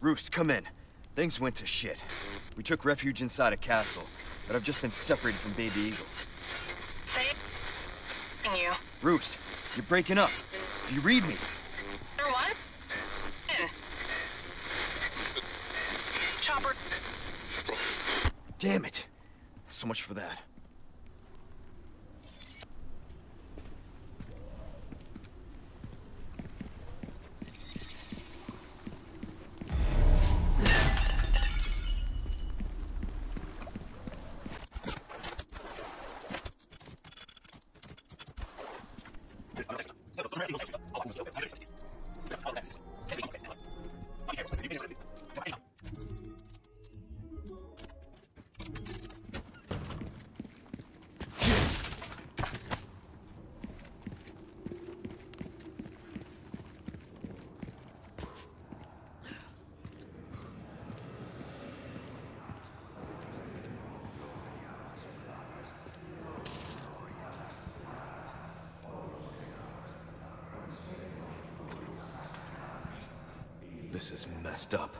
Roost, come in. Things went to shit. We took refuge inside a castle, but I've just been separated from Baby Eagle. Say you. Roost, you're breaking up. Do you read me? One? In. Chopper. Damn it. So much for that. This is messed up.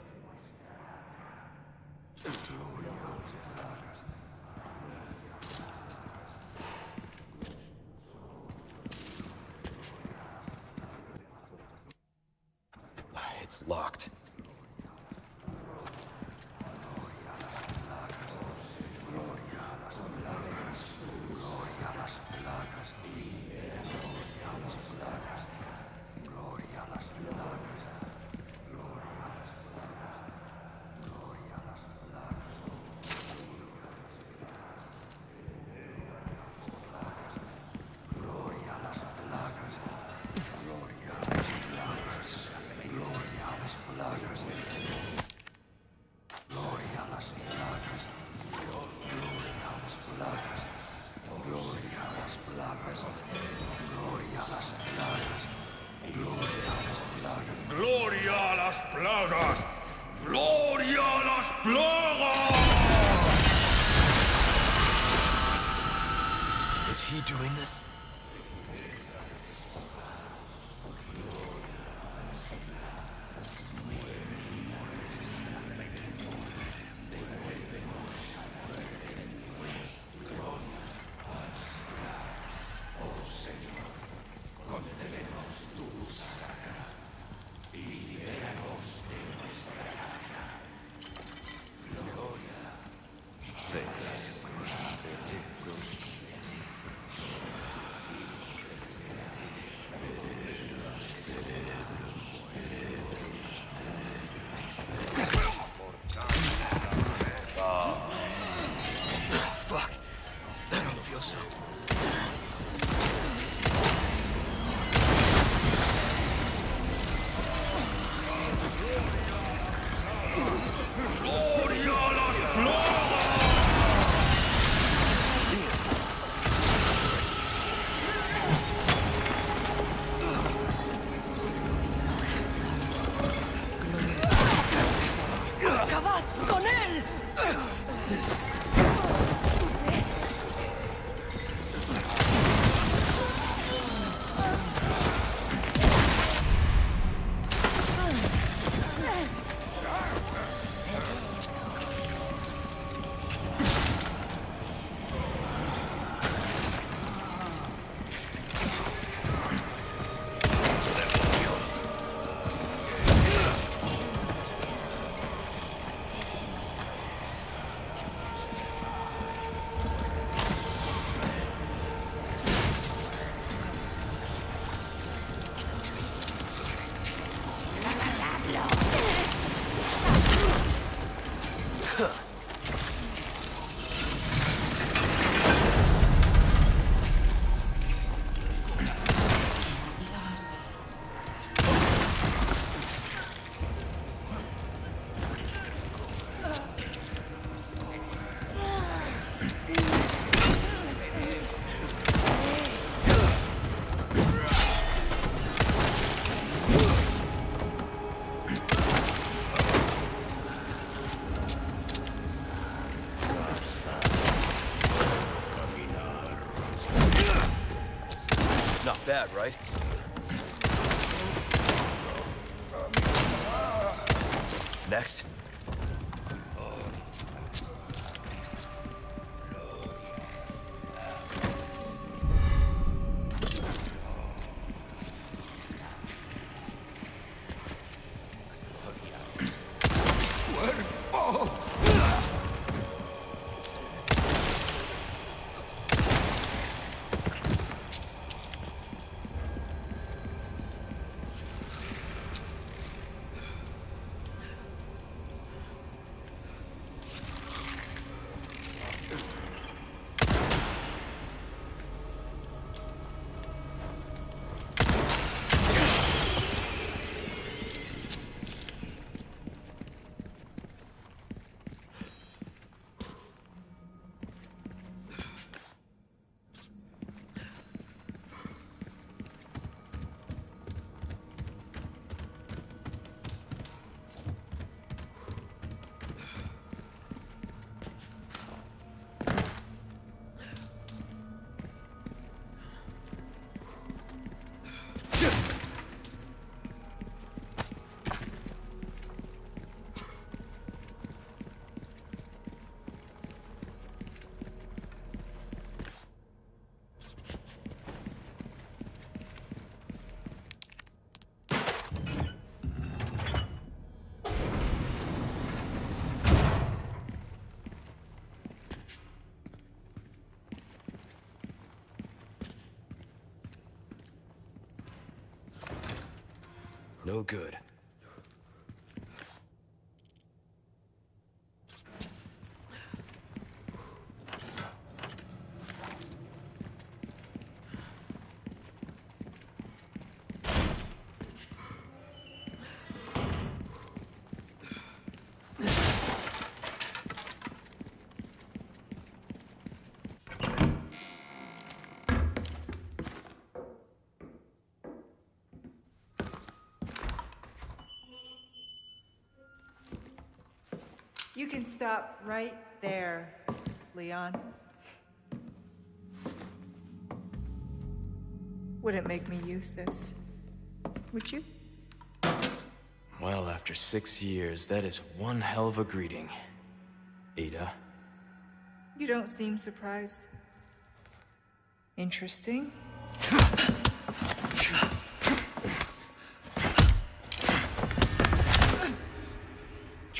Ugh! Bad, right? No good. You can stop right there, Leon. Wouldn't make me use this, would you? Well, after six years, that is one hell of a greeting. Ada. You don't seem surprised. Interesting.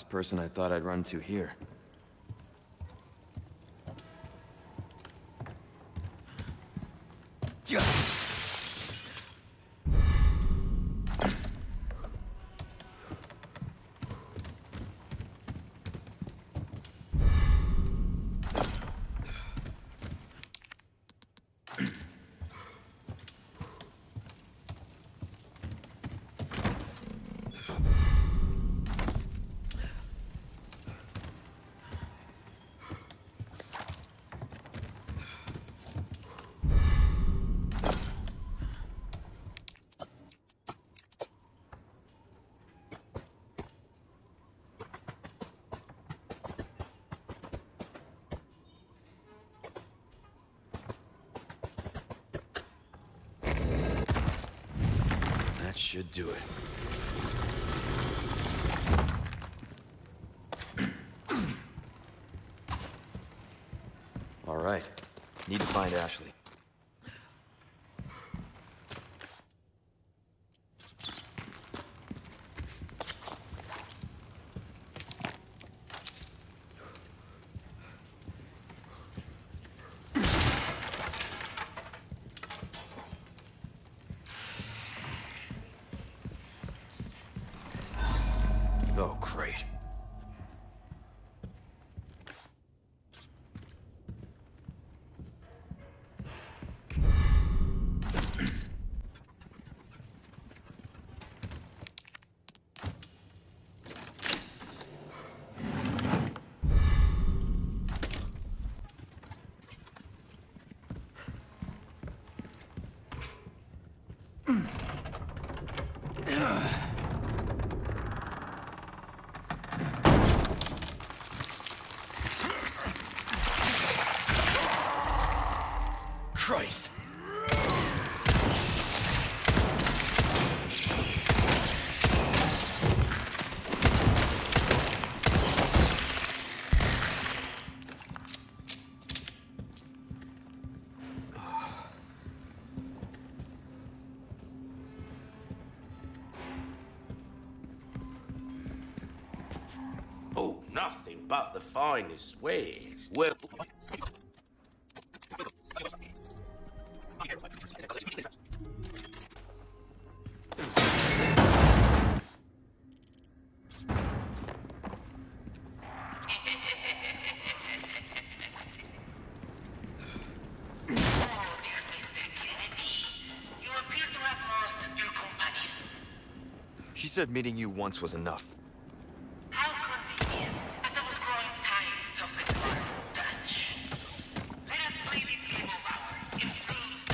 Last person I thought I'd run to here. Should do it. All right. Need to find Ashley. Oh, great. Christ! Oh, nothing but the finest wares. Well, said meeting you once was enough. How convenient, as I was growing tired of the Dutch. Let us play this game of ours in blues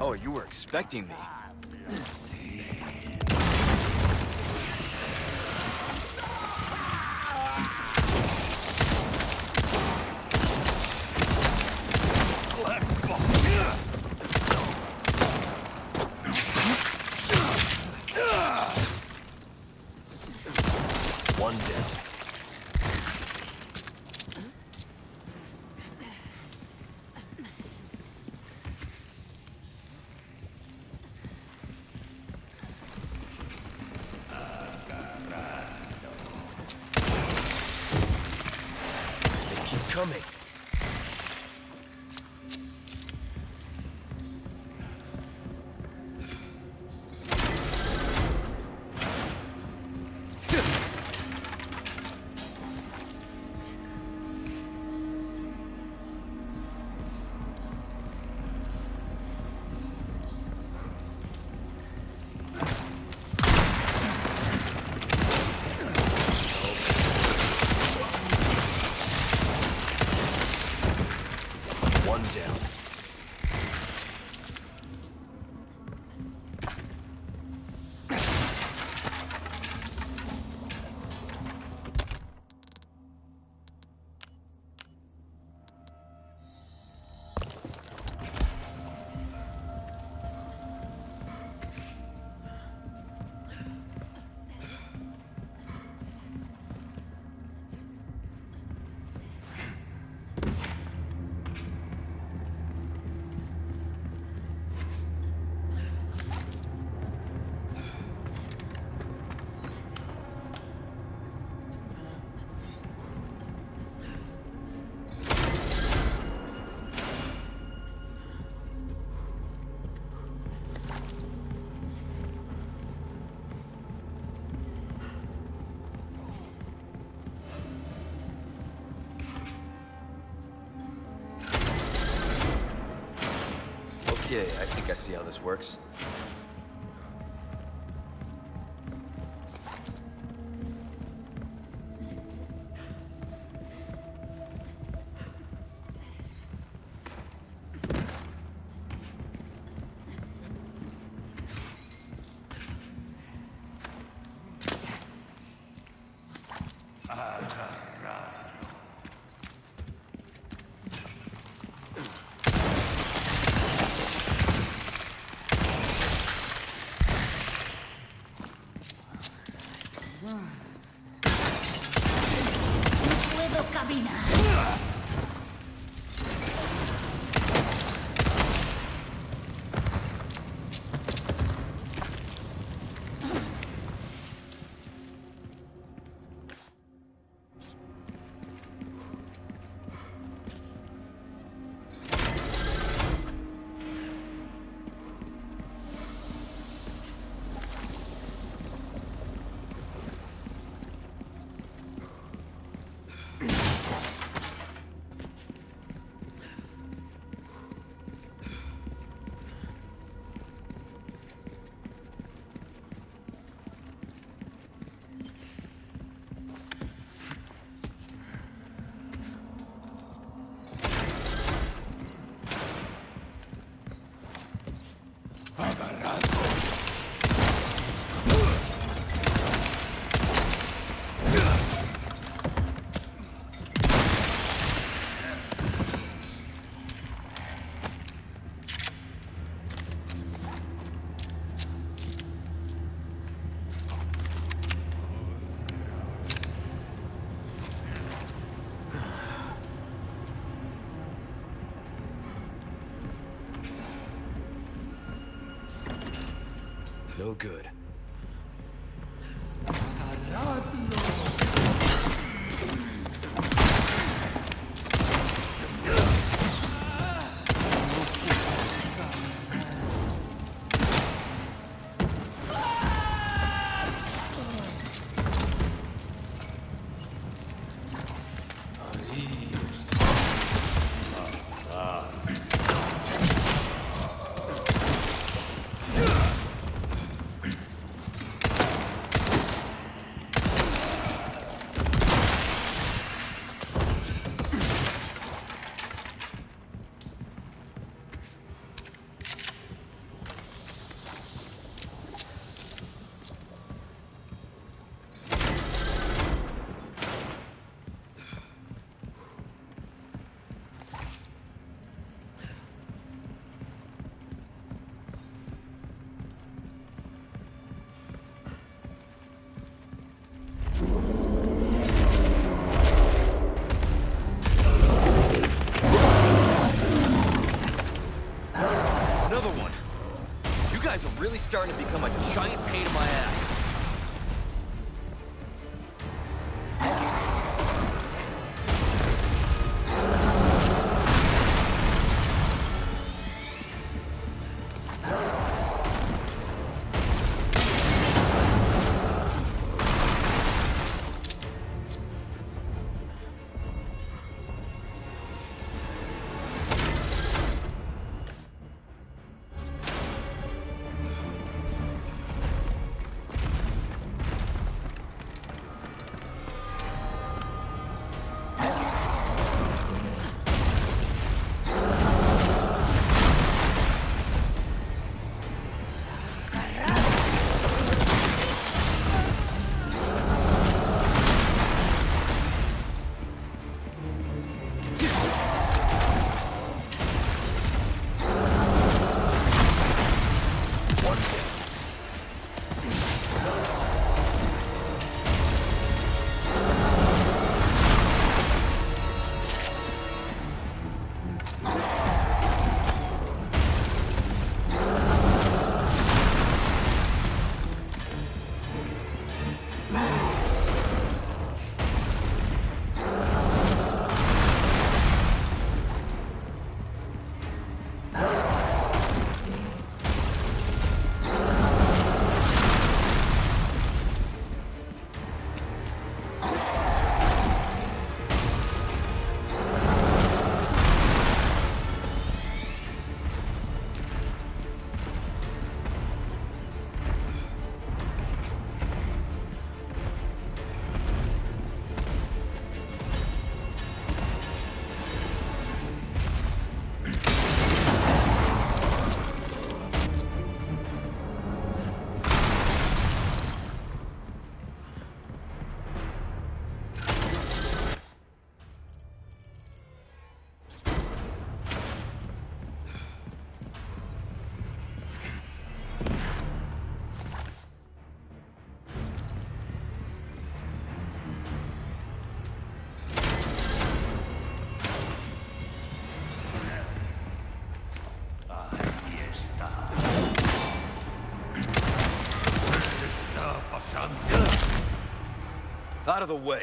and Oh, you were expecting me. I think I see how this works. No good. Really starting to become a giant pain in my ass. Out of the way.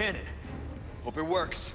cannon. Hope it works.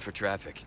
For traffic.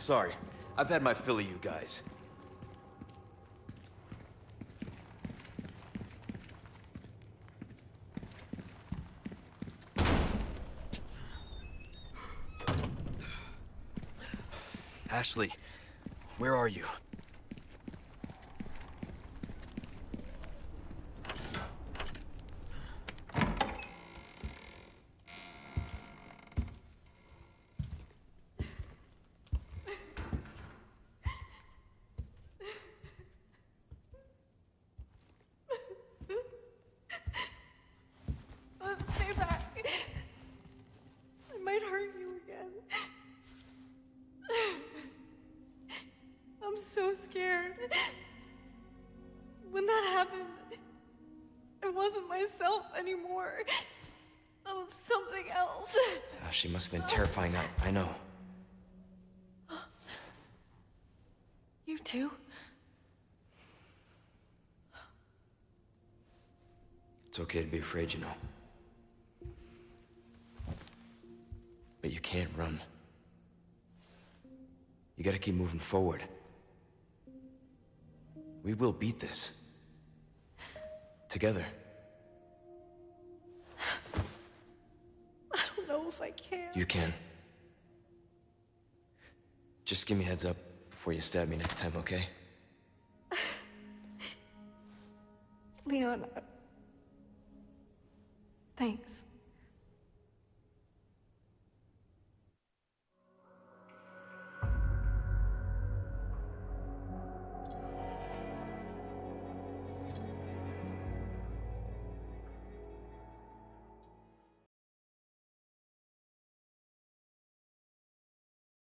Sorry, I've had my fill of you guys. Ashley, where are you? Let's stay back. I might hurt you again. I'm so scared. When that happened, I wasn't myself anymore. I was something else. Ah, she must have been terrifying. I, I know. You too? It's okay to be afraid, you know. But you can't run. You gotta keep moving forward. We will beat this. Together. I don't know if I can. You can. Just give me heads up before you stab me next time, okay? Leon. Thanks.